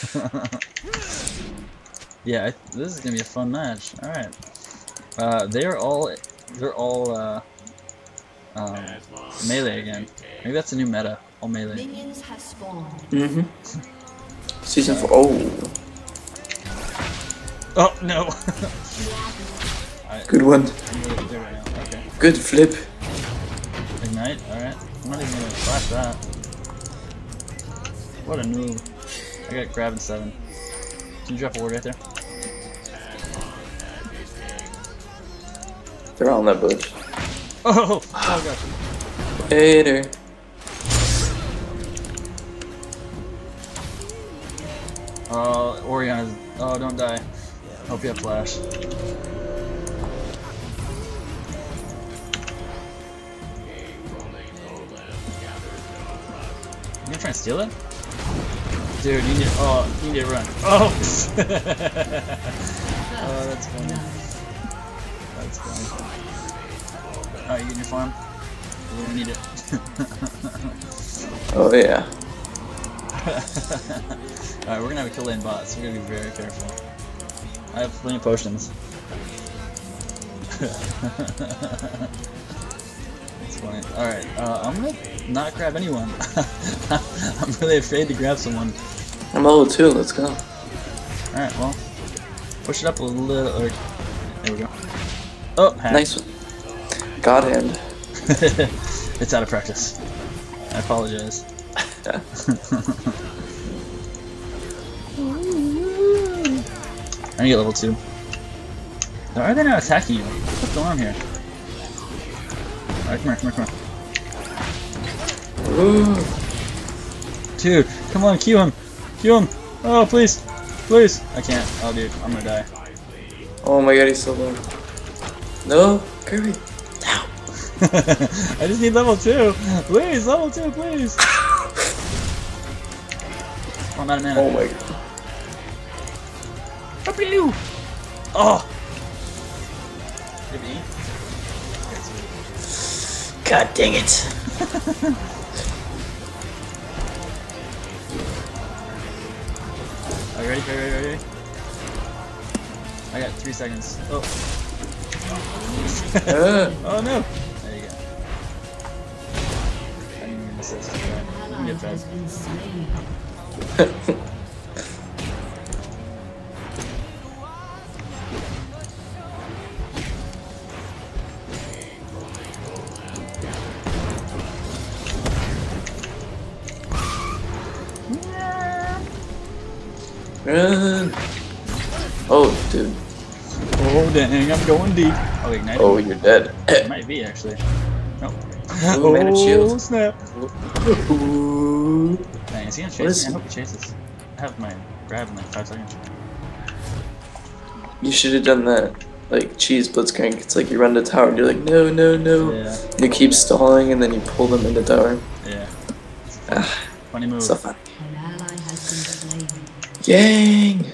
yeah, I, this is gonna be a fun match. All right. Uh, they're all they're all uh, um, melee again. Maybe that's a new meta. All melee. Minions have spawned. Mm-hmm. Season four. Oh, Oh no! good one. Good right. Okay. Good flip. Ignite. All right. I'm not even gonna flash that. What a noob. I got grab in seven. Can you drop a ward right there? They're all in that bush. Oh! Oh gosh. Hater. Uh, Orion. Oh, don't die. Hope you have flash. You gonna try and steal it? Dude, you need oh, you need to run. Oh! oh, that's funny. That's funny. Oh, you getting your farm? You really need it. Oh yeah. Alright, we're gonna have a kill lane bot, so we're gonna be very careful. I have plenty of potions. Funny. Alright, uh, I'm gonna not grab anyone. I'm really afraid to grab someone. I'm level two. Let's go. Alright, well, push it up a little. Or, there we go. Oh. Nice one. God hand. it's out of practice. I apologize. I need to get level 2. Why are they not attacking you? What's going on here? Alright, come here, come here, come here. Ooh. Dude, come on, Q him! Q him! Oh, please! Please! I can't. Oh, dude, I'm gonna die. Oh my god, he's so low. No, Kirby. No. I just need level 2! Please, level 2, please! oh, I'm out of mana. Oh my god. W! Oh! Give me. God dang it. Are you ready? Ready, ready, ready? I got three seconds. Oh. Uh, oh no! There you go. I didn't even miss this. Okay. You get. Oh, dude. Oh dang, I'm going deep. Oh, ignite. Oh, you're dead. It might be actually. Nope. Ooh, man, it's shield. Oh, snap. Ooh. Dang, is he gonna chase me? I hope he chases. I have my grab in like five seconds. You should have done that. Like cheese blitzcrank. It's like you run to tower and you're like, no, no, no. Yeah. You keep stalling and then you pull them into tower. Yeah. Ah, Funny move. so funny. An ally has been slain. Yang!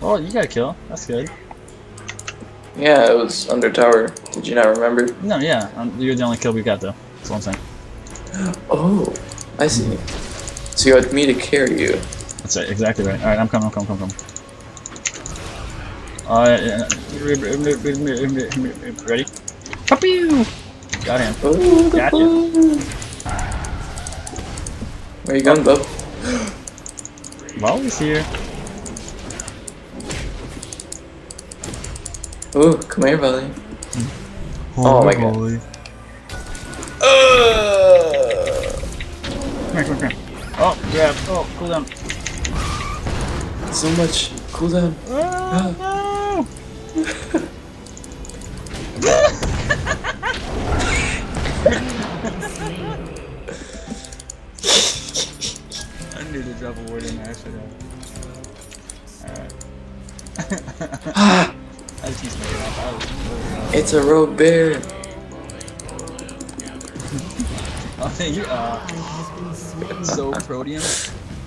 Well, you got a kill. That's good. Yeah, it was under tower. Did you not remember? No, yeah. Um, you're the only kill we got though. That's what I'm saying. Oh, I see. So you had me to carry you. That's right, exactly right. Alright, I'm coming, I'm coming, I'm coming. Uh, ready? Pew! Got him. Oh, Gotcha. Ball. Where you going, bub? Wally's here. Oh, come here, Volley. Oh my God. Wally. Uh, Come here, come here, come here. Oh, grab. Oh, cool down. so much cooldown. Oh, no! I to a word in there, should have. Alright. I just used my mouth. I was really wrong. It's a rogue bear. Oh, you are Ally has been slain. so protean.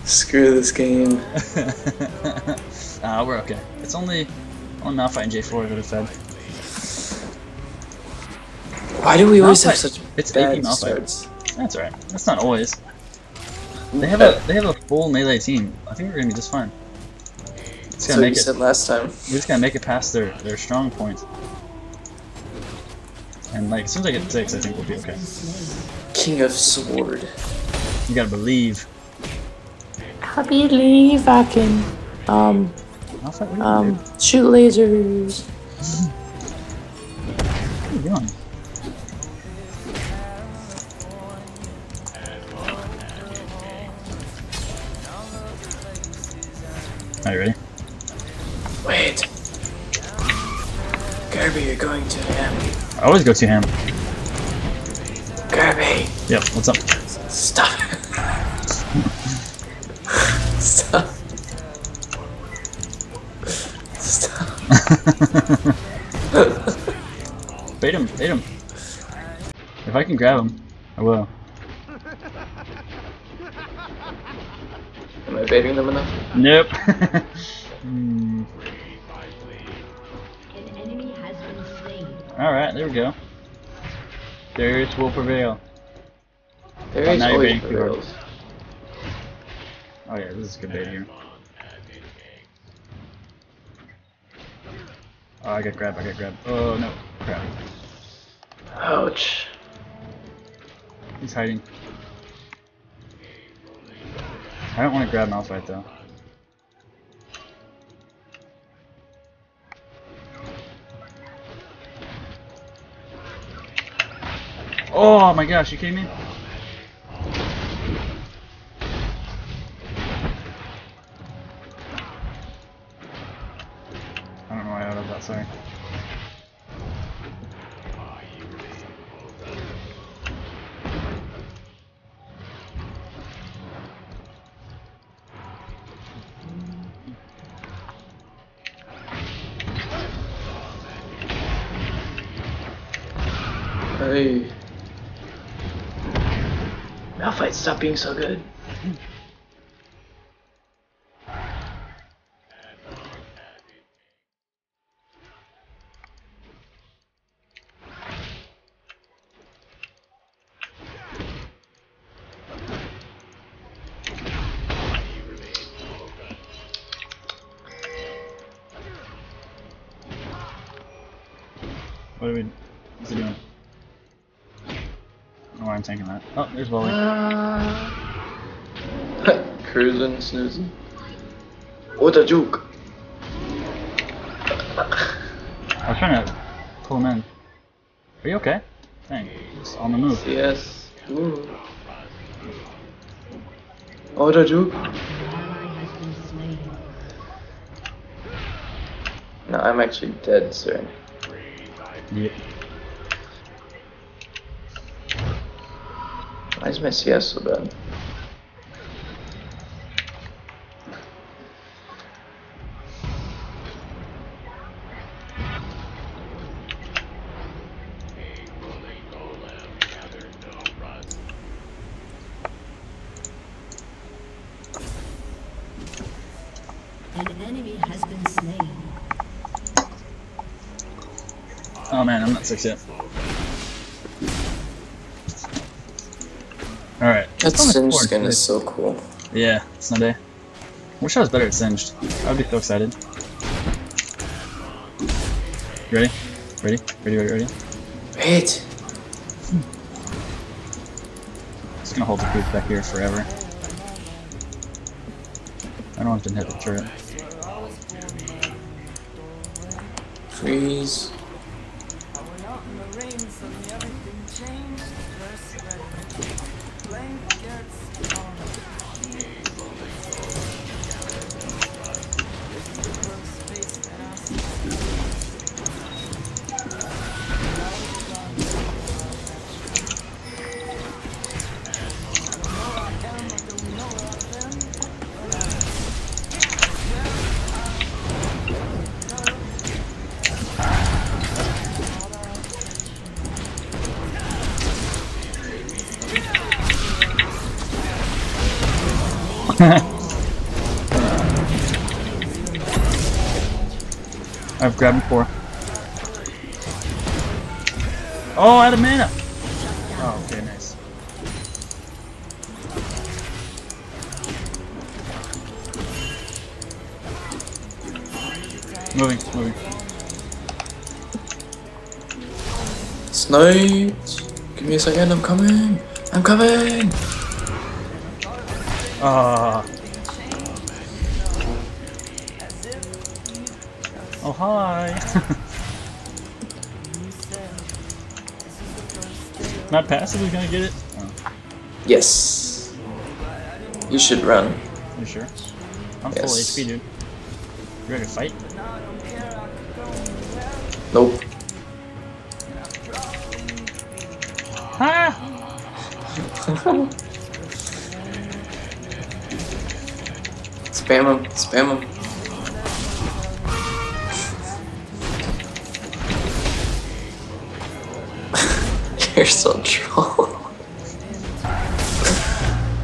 Screw this game. Ah, we're okay. It's only only Malphite and J4 that have fed. Why do we always have such it's bad starts? That's alright. That's not always. They have a they have a full melee team. I think we're gonna be just fine. Just So gotta you make it. said last time. We just gotta make it past their their strong points. And like as soon as I get six, I think we'll be okay. King of Sword. You gotta believe. I believe I can um Malphite, what are you um shoot lasers. What are you doing? Are you ready? Wait. Kirby, you're going to him. I always go to him. Kirby, Yep. What's up? stop. stop. Stop. Bait him. Bait him. If I can grab him, I will. Am I baiting them enough? Nope. Hmm. An enemy has been slain. Alright, there we go. Darius will prevail. There Oh, is now you're always prevails. Oh yeah, this is good bait here. Oh, I got grabbed, I got grabbed. Oh no, crap. Ouch. He's hiding. I don't want to grab Malphite though. Oh my gosh, you kidding me? I don't know why I did that, sorry. Hey. Malphite, stop being so good. What are we. What's he doing? I don't know why I'm tanking that. Oh, there's volley. Uh, cruising, snoozing. What a joke! I was trying to pull him in. Are you okay? Dang, he's on the move. Yes. Ooh. What a juke. An ally has been slain. No, I'm actually dead, sir. Yep. Why is my CS so bad? An enemy has been slain. Oh man, I'm not six yet. That let's go on Singe the skin is so cool. Yeah, Sunday. Wish I was better at Singed. I'd be so excited. You ready? Ready? Ready, ready, ready? Wait. Just gonna hold the creep back here forever. I don't want to hit the turret. Freeze blankets on um, the I've grabbed four. Oh, out of mana! Oh, okay, nice. Moving, moving. Sniped! Give me a second, I'm coming! I'm coming! Ah. Oh, hi! My passive is gonna get it? Oh, Yes! You should run. you sure? I'm Yes. full HP, dude. You ready to fight? Nope. Ha! Spam him, spam him. You're so troll.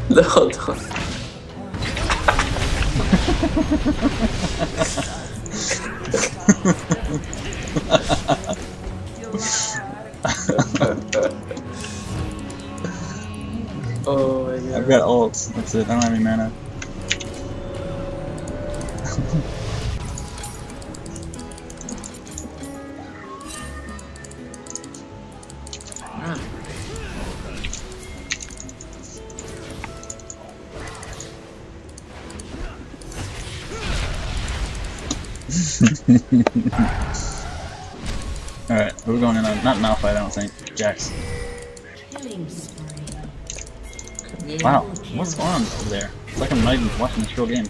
no, don't. oh my god. I've got ults. That's it. I don't have any mana. Alright, we're going in on not Malphite, I don't think. Jax. Wow, what's going on over there? It's like I'm not even watching this real game.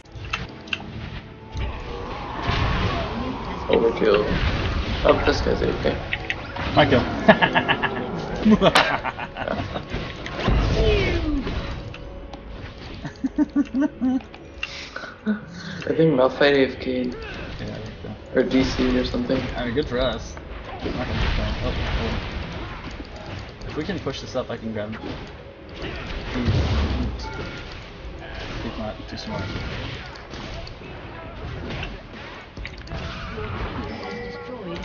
Overkill. Oh, this guy's okay. My kill. I think Malphite AFK Yeah, I think so. Or DC or something. I mean, good for us. I'm not gonna. Oh, oh. If we can push this up, I can grab him. He's not too smart. Destroyed.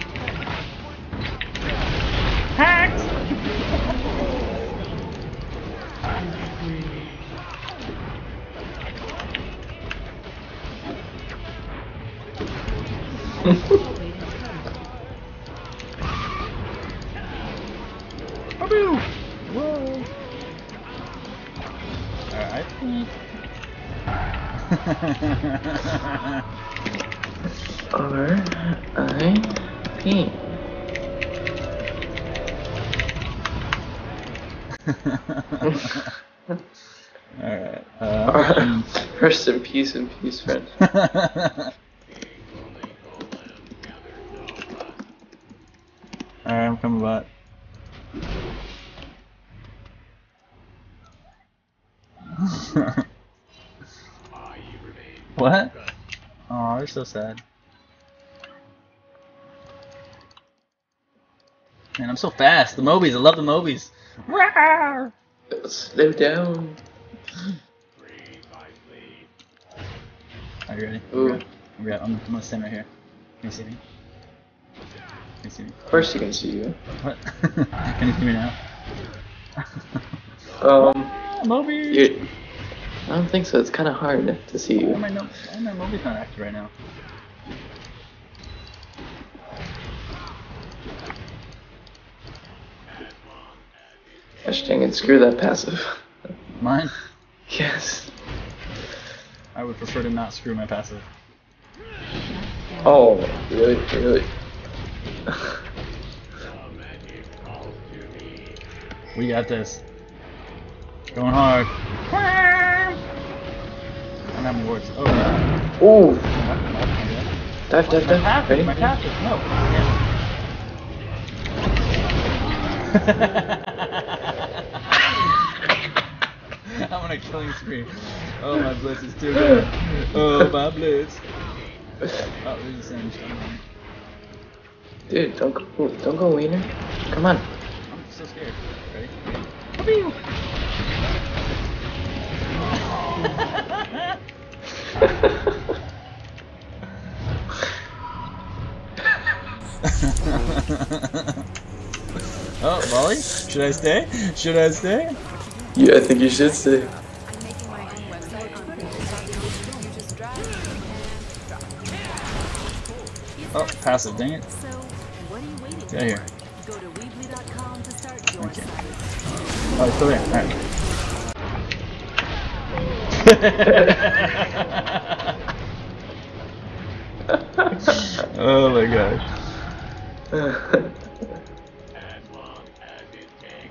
Whoa! Alright, R I P. Alright. Uh, Rest in peace and peace, friend. Alright, I'm coming back. what? Oh, they're so sad. Man, I'm so fast. The Mobies, I love the Mobies. Rawr! Slow down. Are you ready? Ooh. I'm. I'm, I'm gonna stand right here. Can you see me? Can you see me? Of course you can see you. What? Can you see me now? Um, Mobies! you. I don't think so. It's kind of hard to see Why you. am I no, why am I Mobies not active right now? Gosh dang it! Screw that passive. Mine? Yes. I would prefer to not screw my passive. Oh, really, really. We got this. Going hard. I don't have any words. Oh, yeah. Ooh, dive, dive, dive. Ready? my no. I'm on a killing spree. Oh, my blitz is too good. Oh, my blitz. Oh, there's a singed. I'm running. Dude, don't go, don't go wiener. Come on. I'm so scared. Ready? Oh, Molly, Should I stay? Should I stay? Yeah, I think you should stay. I'm making my own website on it. You just drag and drop. Oh, passive, dang it. Get out of here. Go to weebly.com to start your Okay. Oh, it's still there. Alright. oh my gosh.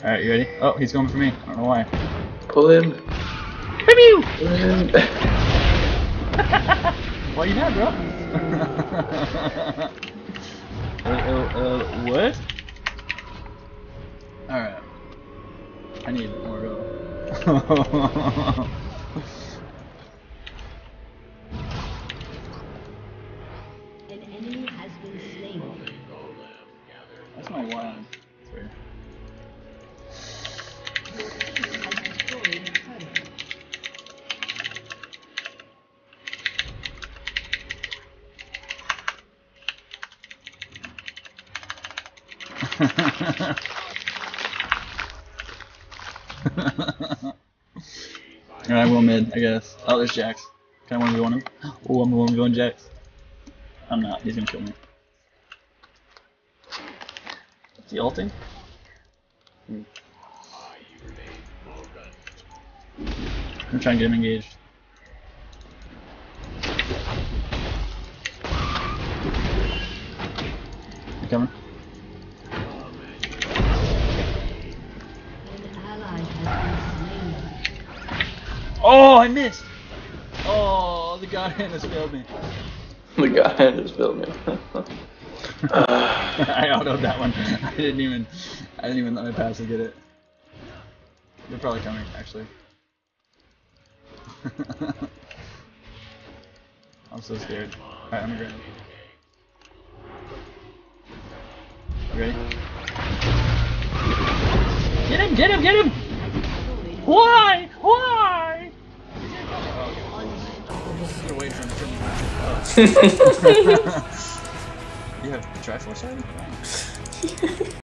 Alright, you ready? Oh, he's going for me. I don't know why. Pull him. Pew! Pull him. Why you mad, bro? uh, uh, uh, what? Alright. I need more room. Alright, will mid, I guess. Oh, there's Jax. Can I 1v1 him? Oh, I'm 1v1 Jax. I'm not, he's gonna kill me. Is he ulting? Hmm. I'm trying to get him engaged. You coming? An ally has been slain. Oh, I missed! Oh, the god hand has failed me. the guy just built me. I autoed that one. I didn't even, I didn't even let my passive get it. They're probably coming, actually. I'm so scared. Alright, I'm You ready? Get him! Get him! Get him! Why? Why? Get away from him. You have Triforce already?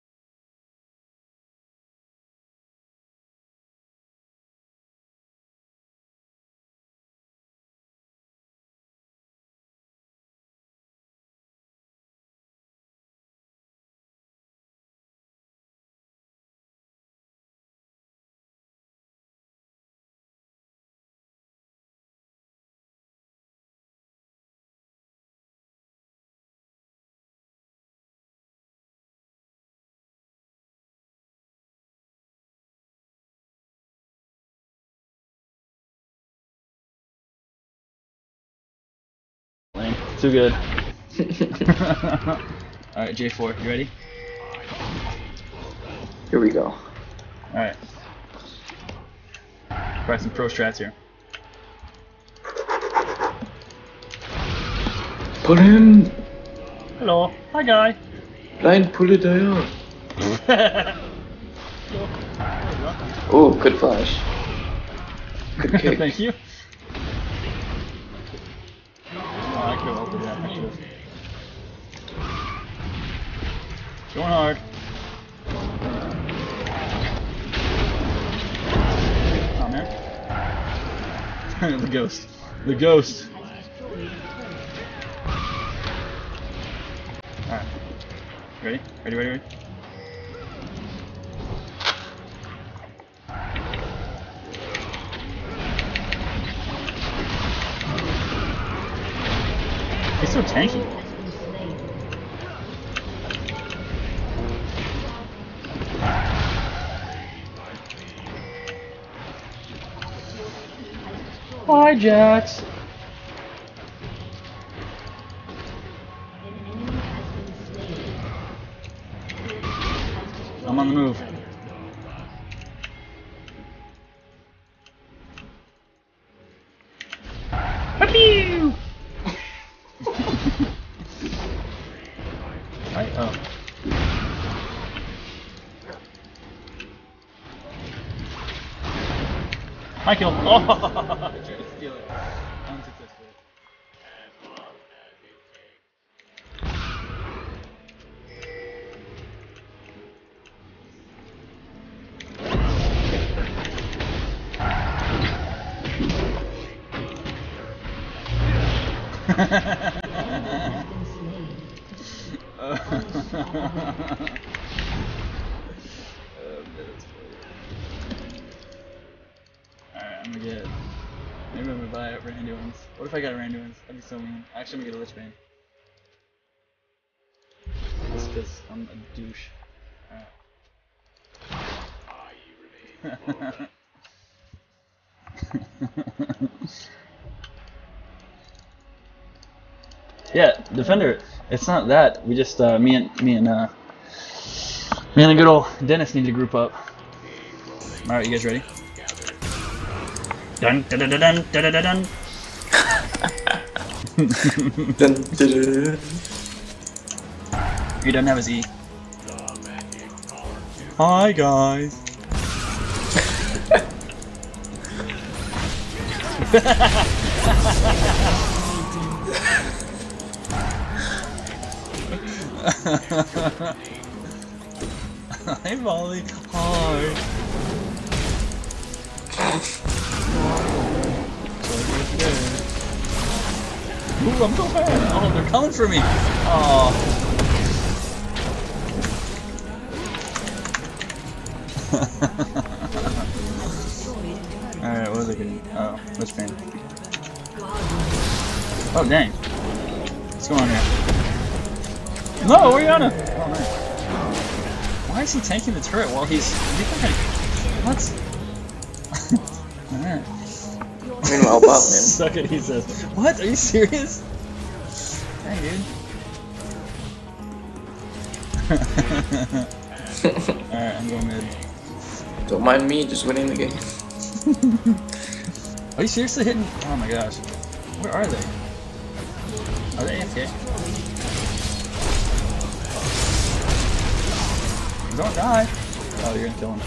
Too good. Alright, J4, you ready? Here we go. Alright. Try some pro strats here. Pull him. Hello. Hi, guy. Blind pull it down. Oh, good flash. Good kick. Thank you. The ghost. The ghost. Alright. Ready? Ready, ready, ready? He's so tanky. Hi, Jax. I killed. Oh! I tried to steal it. Unsuccessfully. Ha ha ha. Actually, I'm gonna get a Lich Bane. Just because I'm a douche. Alright. yeah, Defender. It's not that. We just uh, me and me and uh, me and the good old Dennis need to group up. All right, you guys ready? Dun dun. dun. Dun, dun, dun, dun. He doesn't have his E. Hi guys. Hi Molly. Hi. Ooh, I'm so bad. Oh, they're coming for me. Oh. Alright, what was I getting? Oh, which pain? Oh, dang. What's going on here? No, Orianna! Oh, nice. Why is he tanking the turret while he's... What? Meanwhile, bot lane. Suck it, he says. What? Are you serious? Dang, dude. Alright, I'm going mid. Don't mind me, just winning the game. Are you seriously hitting? Oh my gosh. Where are they? Are they AFK? Don't die. Oh, you're gonna kill him.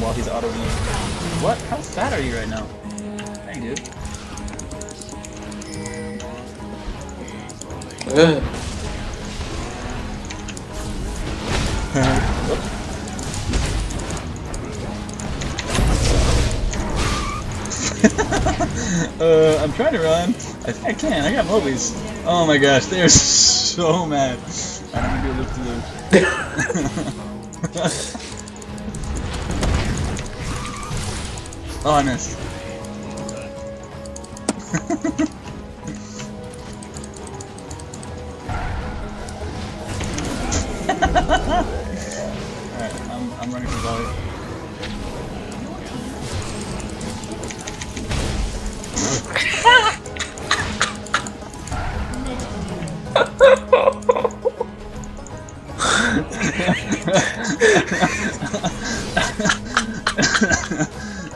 While he's auto -ing. What? How fat are you right now? Dude. Ugh. uh, I'm trying to run. I think I can. I got mobies. Oh my gosh, they are so mad. I'm gonna do a lift to lose. oh, I missed.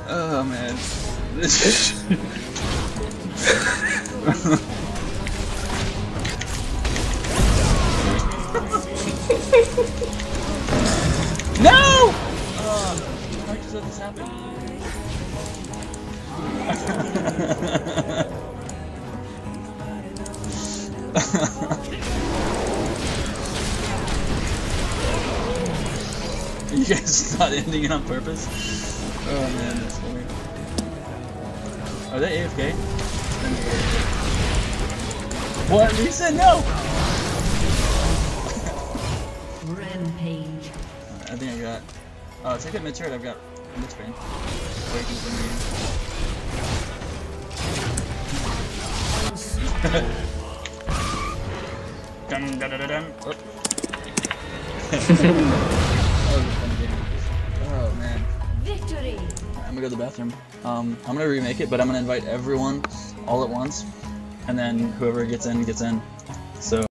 Oh man. This No! you guys not ending it on purpose? Oh man, that's funny. Are they AFK? What? Said no! Rampage. I think I got. Oh, take that mid turret. I've got mid train. Waiting for me. dun dun dun dun. dun. Oh. that was a fun game. Oh man. Victory! I'm gonna go to the bathroom. Um, I'm gonna remake it, but I'm gonna invite everyone all at once, and then whoever gets in gets in. So.